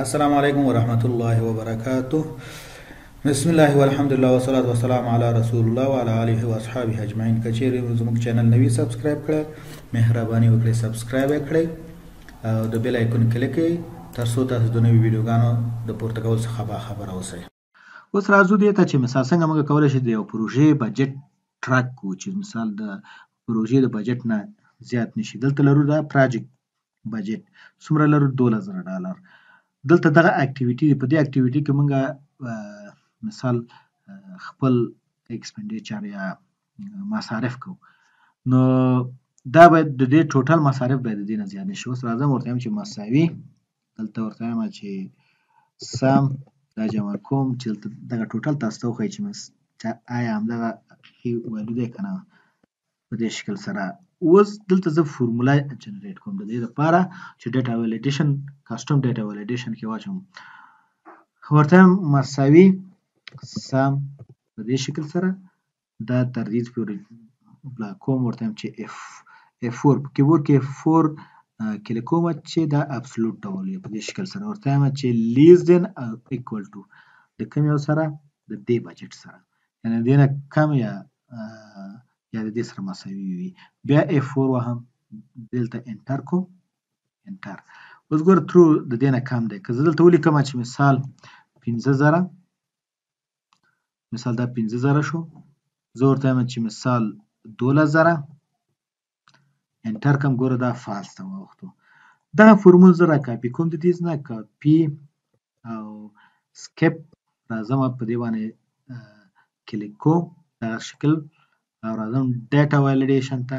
السلام علیکم ورحمت الله وبرکاته بسم الله والحمد لله والصلاه والسلام علی رسول الله وعلى اله واصحابه اجمعین کچېری زموږ چینل نوی سبسکرایب کړئ مهرباني وکړئ سبسکرایب کړئ او د بیل آیکون کلیک کړئ ترڅو تاسو د نوي ویډیوګانو د پورته کول څخه باخبره اوسئ اوس راځو دې ته چې مثال څنګه موږ کولای شو د یو پروژې بجټ ټراک کو چې مثال د پروژې د بجټ نه زیات نشي دلته لرو دا پروجیکټ بجټ څومره لرو 12000 ډالر دلته دغه اکټیویټي په دې اکټیویټي کې موږ مثال خپل ایکسپنډیچر یا مصارف کو نو دا باید د دې ټوټل مصارف باید د دې نه زیات نشي اوس راځم ورته چې مساوي دلته ورته وایم چې سم دا جمع کوم چې دغه ټوټل تاسو ته وښایي چې مس چې آیا همدغه ښي ویلو دی که نه په دې شکل سره اوس دلته زه فورمولا جنریټ کوم د دې لپاره چې ډیټا ویلیډیشن کسټم ډیټا ویلیډیشن کې واچوم ورته مساوي سم په دې شکل سره دا تردید پر بلا کوم ورته چې اف اف 4 په کیبورډ کې اف 4 کلیک کوم چې دا ابسولوټ ډول په دې شکل سره ورته یم چې لیس دین او ایکوال ټو د کوم یو سره د دې بجټ سره یعنی دینه کم یا یا د دې سره مساوي وي بیا اف 4 وهم دلته انټر کوم انټر اوس ګور ترو د دینه کم دی که زه دلته ولیکم چې مثال 15000 مثال دا پنځه زره شو زه ورته وایم چې مثال دوولس زره انټر کوم ګوره دا فالس ته واوښتو دغه فورمول زه را کاپي کوم د دې ځنه کاپي او سکیپ راځم په دې باندې کلیک کوم دغه شکل او راځم ډیټا ویلیډیشن ته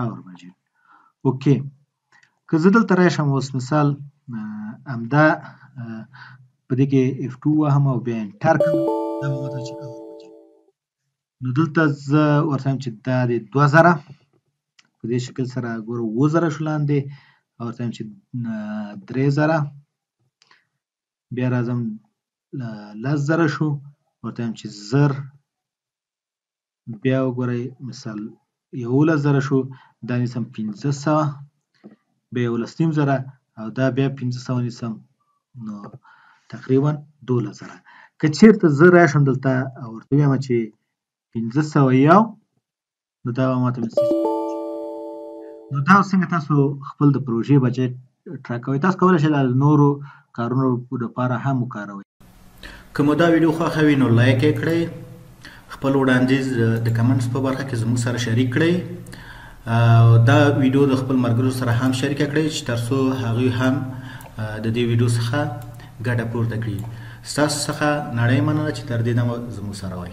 اور بجې اوکې که زه دلته راشم اوس مثال همدا په دې کې F2 وهم او بیا انټر کړم دا به ماته چې اور بجې نو دلته زه ورته چې دا د 2000 په دې شکل سره ګورو 2000 شو لاندې او ورته چې 3000 بیا راځم 10000 شو ورته چې زر نو بیا وګورئ مثال یولس زره شو دا نیسم پنځه سوه بیا یولس نیم زره او دا بیا پنځه سوه نیسم نو تقریبا دولس زره که چېرته زه راشم دلته او ورته ویم چې پنځه سوه یو نو دا به ماته نو دا څنګه تاسو خپل د پروژې بجټ ټراک کوي تاسو کولای شئ د نورو کارونو لپاره هم وکاروئ که مو دا ویډیو خوښه وي نو لایک یې کړئ خپل وړاندیز د کمنټس په برخه کې زموږ سره شریک کړئ دا ویډیو د خپل ملګرو سره هم شریک کړئ چې ترڅو هغوی هم د دې ویډیو څخه ګټه پورته کړي ستاسو څخه نړۍ مننه چې تر دې دمه زموږ سره وای